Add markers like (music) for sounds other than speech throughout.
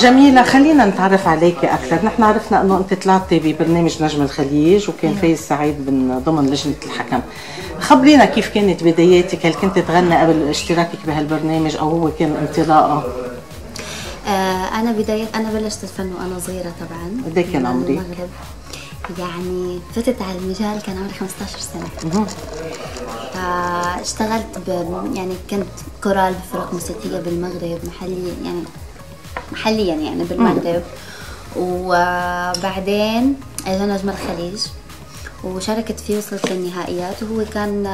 جميلة خلينا نتعرف عليك أكثر، نحن عرفنا أنه أنت طلعتي ببرنامج نجم الخليج وكان فايز سعيد من ضمن لجنة الحكم. خبرينا كيف كانت بداياتك، هل كنت تغني قبل اشتراكك بهالبرنامج أو هو كان انطلاقة؟ آه أنا بداية أنا بلشت الفن وأنا صغيرة طبعا قد إيه كان؟ المغرب. يعني فتت على المجال كان عمري 15 سنة فاشتغلت ب يعني كنت كورال بفرق موسيقية بالمغرب محليا يعني محليا يعني بالمغرب. وبعدين اجى نجم الخليج وشاركت فيه وصلت للنهائيات وهو كان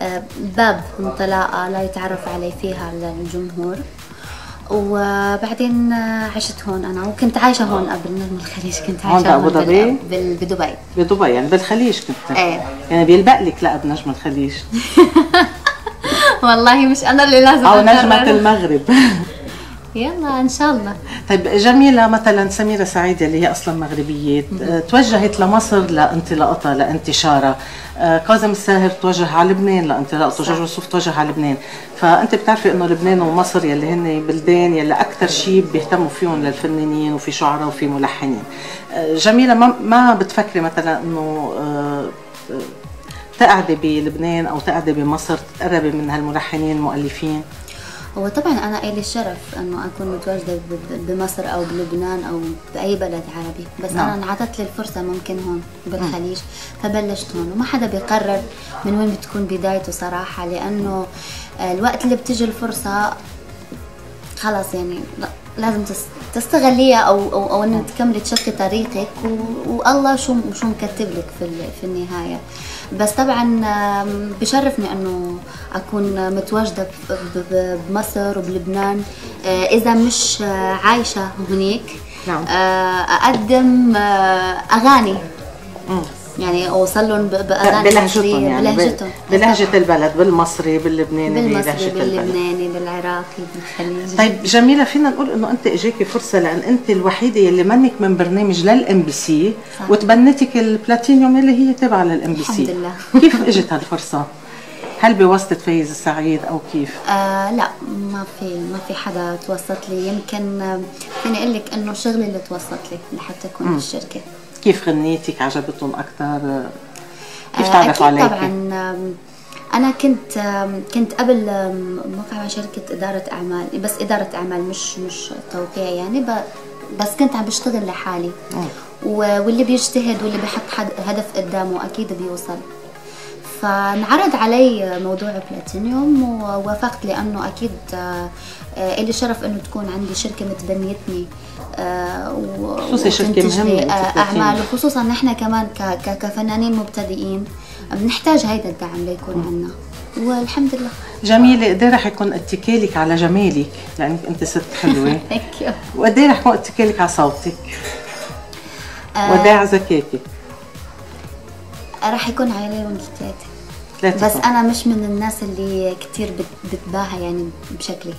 آه، باب انطلاقه لا يتعرف علي فيها الجمهور. وبعدين آه، عشت هون أنا وكنت عايشة هون قبل نجم الخليج كنت هون عايشه بأبو بال- ظبي؟ بدبي. بدبي يعني بالخليج كنت؟ إيه. يعني بيلبق لك لقب نجم الخليج. (laughs) والله مش أنا اللي لازم أقرر. نجمة المغرب. (laughs) يلا إن شاء الله. طيب جميلة مثلا سميرة سعيد اللي هي أصلا مغربية آه، توجهت لمصر لانطلاقتها لانتشارها. آه، كاظم الساهر توجه على لبنان لانطلاقته. جورج وسوف توجه على لبنان. فأنت بتعرفي أنه لبنان ومصر يلي هن بلدان يلي أكثر شيء بيهتموا فيهم للفنانين وفي شعراء وفي ملحنين. آه، جميلة ما ما بتفكري مثلا أنه آه، آه، تقعدي بلبنان أو تقعدي بمصر تقربي من هالملحنين المؤلفين؟ هو طبعا أنا إلي الشرف إنه أكون متواجدة بمصر أو بلبنان أو بأي بلد عربي. بس نعم. أنا انعطت لي الفرصة ممكن هون بالخليج فبلشت هون. وما حدا بيقرر من وين بتكون بدايته صراحة لأنه الوقت اللي بتجي الفرصة خلاص يعني لا لازم تستغليها أو أو, أو ان تكملي تشقي طريقك والله شو شو مكتب لك في في النهاية بس طبعا بشرفني إنه أكون متواجدة بمصر وبلبنان آه، إذا مش آه، عايشة هناك نعم. آه، أقدم أغاني. يعني اوصل لهم باغاني بلهجتهم يعني بلهجتهم بلهجة البلد بالمصري باللبناني بالمصري باللبناني بالعراقي بالخليجي طيب جميلة فينا نقول إنه أنت اجاكي فرصة لأن أنت الوحيدة يلي منك من برنامج لل MBC. وتبنتك البلاتينيوم اللي هي تابعة لل MBC الحمد لله. كيف إجت هالفرصة؟ هل بواسطة فايز السعيد أو كيف؟ آه لا ما في ما في حدا توسط لي يمكن فيني أقول لك إنه شغلي اللي توسط لي لحتى أكون بالشركة كيف غنيتك عجبتهم أكثر؟ كيف آه، تعرفوا عليك؟ طبعا أنا كنت كنت قبل موقع مع شركة إدارة أعمال بس إدارة أعمال مش مش توقيع يعني بس كنت عم بشتغل لحالي و- واللي بيجتهد واللي بيحط هدف قدامه أكيد بيوصل فانعرض علي موضوع بلاتينيوم ووافقت لأنه أكيد آه، إلي شرف إنه تكون عندي شركة متبنيتني آه، خصوصي لي، مهمة آه،. أعمال وخصوصا نحن كمان كفنانين مبتدئين بنحتاج هيدا الدعم ليكون عنا والحمد لله جميلة قد إيه رح يكون اتكالك على جمالك لأنك أنت ست حلوة (laughs) ثانك يو وقد إيه رح يكون اتكالك على صوتك؟ على ذكائك؟ راح يكون عليهم ثلاثة. بس. أنا مش من الناس اللي كتير بت- بتباهى يعني بشكلي.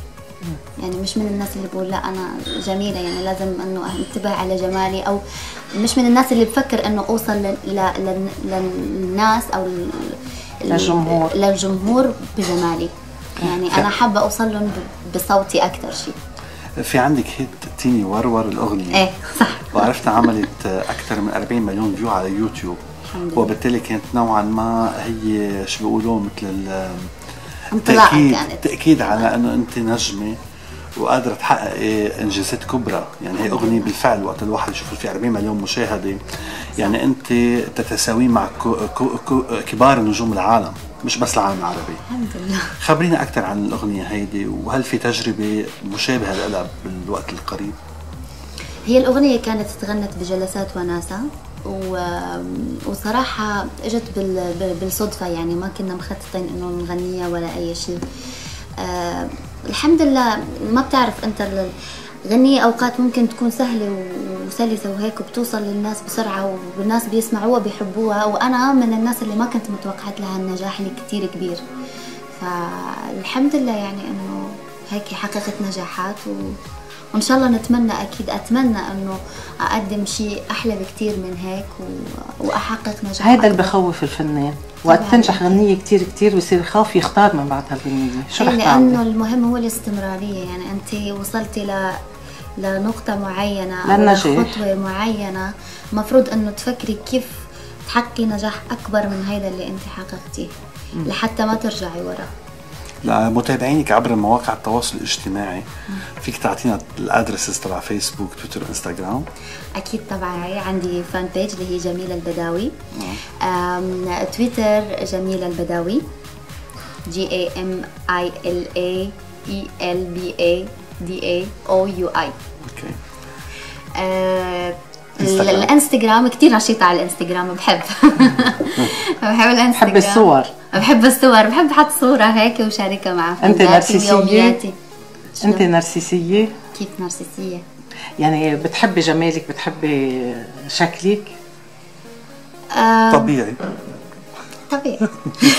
يعني مش من الناس اللي بقول لا أنا جميلة يعني لازم إنه أنتبه على جمالي أو مش من الناس اللي بفكر إنه أوصل ل- ل- لل- للناس أو ل- للجمهور. للجمهور بجمالي. يعني أنا حابة أوصل لهم ب- بصوتي أكثر شيء في عندك هيت تيني ورور الأغنية. إيه صح. وعرفنا عملت أكثر من 40 مليون فيو على يوتيوب. وبالتالي كانت نوعا ما هي شو بيقولوا مثل ال- انطلاقة تأكيد على إنه أنت نجمة وقادرة تحققي إنجازات كبرى، يعني هي أغنية بالفعل وقت الواحد يشوف في 40 مليون مشاهدة. يعني أنت تتساوي مع كو كو كو كبار نجوم العالم مش بس العالم العربي. الحمد لله. خبرينا أكثر عن الأغنية هيدي وهل في تجربة مشابهة لها بالوقت القريب؟ هي الأغنية كانت تغنت بجلسات وناسة و... وصراحة إجت بال... بال- بالصدفة يعني ما كنا مخططين إنه نغنيها ولا أي شيء. آه الحمد لله ما بتعرف أنت الغنية أوقات ممكن تكون سهلة وسلسة وهيك وبتوصل للناس بسرعة والناس بيسمعوها بيحبوها وأنا من الناس اللي ما كنت متوقعت لها النجاح اللي كتير كبير. فالحمد لله يعني إنه هيك حققت نجاحات و... وإن شاء الله نتمنى أكيد أتمنى إنه أقدم شيء أحلى بكثير من هيك و... وأحقق نجاح هيدا اللي. بخوف الفنان وقت. تنجح غنية كتير كتير بصير يخاف يختار من بعد هالغنية شو رح إيه؟ لأنه المهم هو الاستمرارية يعني أنت وصلتي ل لنقطة معينة أو للنجاح. لخطوة معينة مفروض إنه تفكري كيف تحققي نجاح أكبر من هيدا اللي أنت حققتيه لحتى ما ترجعي ورا لمتابعينك عبر مواقع التواصل الاجتماعي. فيك تعطينا الأدرسز تبع فيسبوك تويتر إنستغرام. أكيد طبعا. عندي فان بيج اللي هي جميلة البداوي. أم، تويتر جميلة البداوي. J A M I L A A L B A D A O U I okay. آه، إنستغرام. الإنستغرام كثير نشيطة على الإنستغرام بحب. (laughs) بحب الإنستغرام. بحب الصور. بحب الصور بحب أحط صورة هيك وشاركها مع نرجسية؟ ويومياتي أنت؟ نرسيسيه كيف نرجسية يعني بتحبي جمالك بتحبي شكلك؟ آه، طبيعي. طبيعي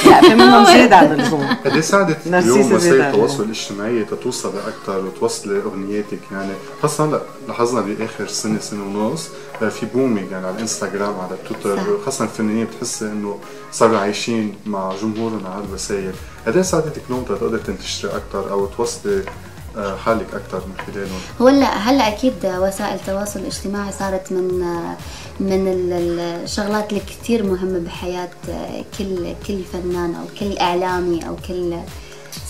لا في منهم زيادة عن اللزوم قد إيه ساعدت اليوم وسائل التواصل الاجتماعي تتوصلي أكثر وتوصلي اغنياتك يعني خاصه هلا لاحظنا باخر سنه سنه ونص في booming يعني على الانستغرام على التويتر صح. خاصه الفنانين بتحسي انه صاروا عايشين مع جمهورهم على الوسائل قد إيه ساعدتك اليوم تقدر تنتشري أكثر أو توصلي حالك أكثر من خلالهم هلا هلا أكيد وسائل التواصل الاجتماعي صارت من من ال- ال- الشغلات اللي كثير مهمة بحياة كل كل فنان أو كل إعلامي أو كل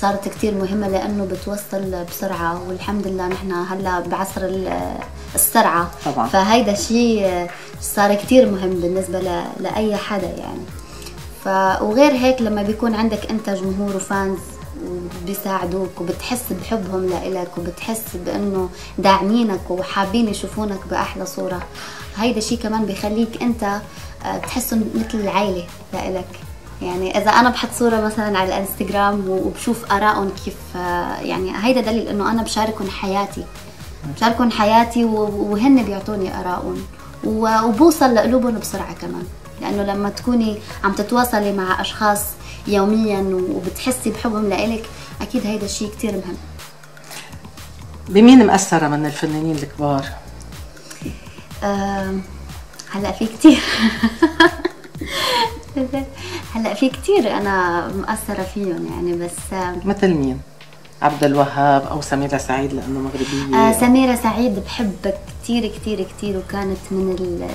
صارت كثير مهمة لأنه بتوصل بسرعة والحمد لله نحن هلا بعصر ال- السرعة. طبعاً. فهيدا شيء صار كثير مهم بالنسبة ل- لأي حدا يعني. ف وغير هيك لما بيكون عندك أنت جمهور وفانز بيساعدوك وبتحس بحبهم لإلك وبتحس بإنه داعمينك وحابين يشوفونك بأحلى صورة. هيدا شيء كمان بيخليك أنت آه، تحسهم مثل العيلة لإلك. يعني إذا أنا بحط صورة مثلا على الإنستغرام وبشوف آرائهم كيف آه، يعني هيدا دليل إنه أنا بشاركهم حياتي. بشاركهم حياتي وهن بيعطوني آرائهم. وبوصل لقلوبهم بسرعة كمان. لأنه لما تكوني عم تتواصلي مع أشخاص يوميا وبتحسي بحبهم لإلك أكيد هيدا الشيء كتير مهم بمين مأثرة من الفنانين الكبار؟ هلأ في كتير (laughs) هلأ في كتير أنا مأثرة فيهم يعني بس مثل مين؟ عبد الوهاب أو سميرة سعيد لأنه مغربية آه سميرة سعيد بحبك كتير كتير كتير وكانت من ال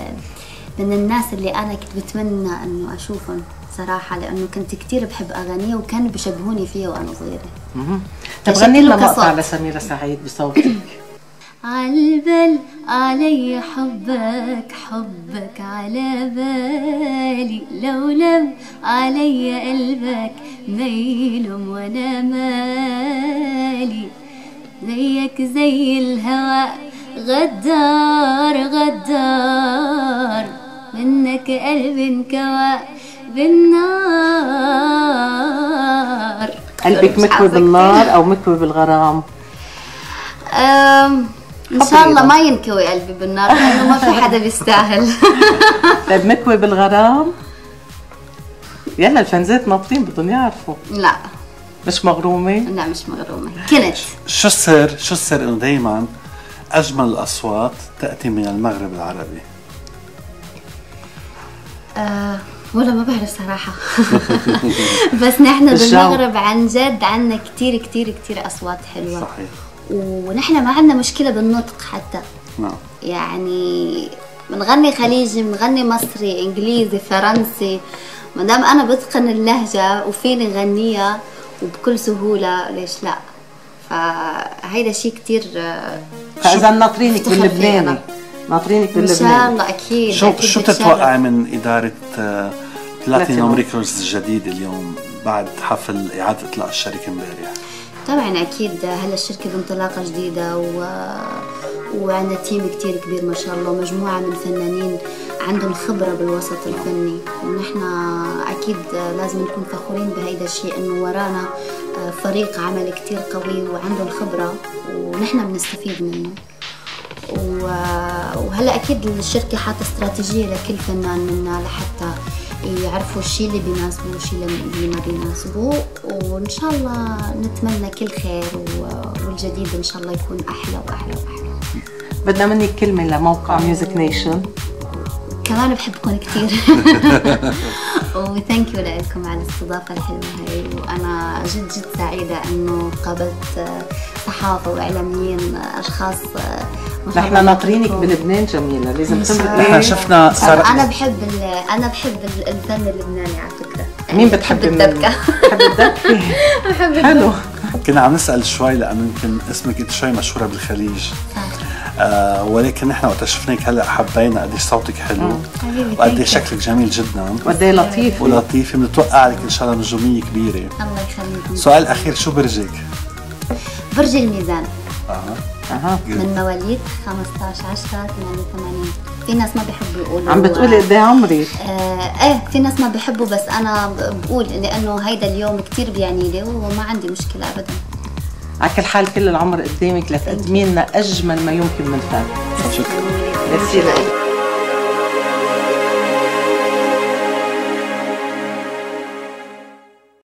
من الناس اللي أنا كنت بتمنى إنه أشوفهم صراحة لأنه كنت كتير بحب أغانيها وكانوا بيشبهوني فيها وأنا صغيرة. مهم. طب غني لنا. مقطع لسميرة سعيد بصوتك. (coughs) عالبال علي حبك حبك على بالي. لو لم علي قلبك ميلم وأنا مالي. زيك زي الهوى غدار غدار. منك قلبي انكوى. بالنار قلبك مكوي بالنار أو مكوي بالغرام؟ إن شاء الله ما ينكوي قلبي بالنار لأنه ما في حدا بيستاهل. (laughs) طيب مكوي بالغرام؟ يلا الفنزات ناطرين بدهم يعرفوا. لا. مش مغرومة؟ لا مش مغرومة. كنت. شو السر؟ شو السر إنه دائما أجمل الأصوات تأتي من المغرب العربي؟ آه ولا ما بعرف صراحة. (laughs) بس نحن. بالمغرب عن جد عنا كتير كتير كتير أصوات حلوة. صحيح. ونحن ما عنا مشكلة بالنطق حتى. نعم. يعني بنغني خليجي بنغني مصري إنجليزي فرنسي. ما دام أنا بتقن اللهجة وفيني غنيها وبكل سهولة ليش لا؟ فهيدا شيء كتير آه، فإذا ناطرينك باللبناني ناطرينك ان شاء الله أكيد شو أكيد شو بتشرف. بتتوقع من إدارة آه، Platinum. Records الجديد اليوم بعد حفل إعادة إطلاق الشركة امبارح؟ طبعا أكيد هلا الشركة بانطلاقة جديدة و... وعندنا team كتير كبير ما شاء الله مجموعة من فنانين عندهم خبرة بالوسط الفني. ونحن أكيد لازم نكون فخورين بهيدا الشيء إنه ورانا فريق عمل كتير قوي وعندهم خبره ونحن بنستفيد منه. وهلا أكيد الشركة حاطة استراتيجية لكل فنان منا لحتى يعرفوا الشيء اللي بيناسبه والشيء اللي ما بيناسبه. وإن شاء الله نتمنى كل خير والجديد إن شاء الله يكون أحلى وأحلى وأحلى. بدنا منك كلمة لموقع Music Nation كمان بحبكم كثير وثانك يو لكم على الاستضافة الحلوة هاي. وأنا جد جد سعيدة إنه قابلت صحافة وإعلاميين أشخاص نحن ناطرينك بلبنان جميلة لازم تمرقي. نحن شفنا صار أنا بحب ال- أنا بحب ال- الفن اللبناني على فكرة. مين بتحبي من- الدبكة. الدبكة؟ (laughs) بحب حلو. كنا عم نسأل شوي لأنه يمكن اسمك انت شوي مشهورة بالخليج. آه. ولكن نحن وقت شفناك هلأ حبينا قديش صوتك حلو حبيبي وقديش. شكلك جميل جدا. وقد إيه لطيف. ولطيف بنتوقع لك إن شاء الله نجومية كبيرة. الله يخليك. سؤال أخير شو برجك؟ برج الميزان. أها من مواليد 15 10 88 في ناس ما بيحبوا يقولوا عم بتقولي قد إيه عمري آه إيه في ناس ما بيحبوا بس أنا بقول لأنه هيدا اليوم كتير بيعني لي وما عندي مشكلة ابدا. على كل حال كل العمر قدامك لتقدمي لنا أجمل ما يمكن من فن شكرا. ميرسي لك